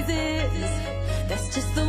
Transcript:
always is. That's just the